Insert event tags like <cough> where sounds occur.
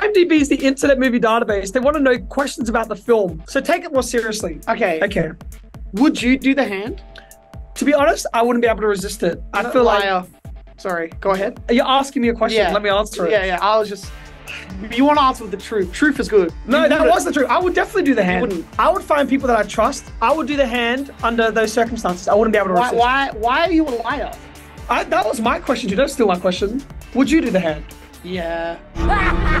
IMDb is the Internet Movie Database. They want to know questions about the film, so take it more seriously. Okay. Okay. Would you do the hand? To be honest, I wouldn't be able to resist it. I feel like Liar. Sorry. Go ahead. you're asking me a question. Yeah. Let me answer it. Yeah, yeah. I was just. You want to answer the truth. Truth is good. No, You that wouldn't- was the truth. I would definitely do the hand. wouldn't. I would find people that I trust. I would do the hand under those circumstances. I wouldn't be able to Why, resist. why? Why are you a liar? I, that was my question. You don't steal my question. Would you do the hand? Yeah. <laughs>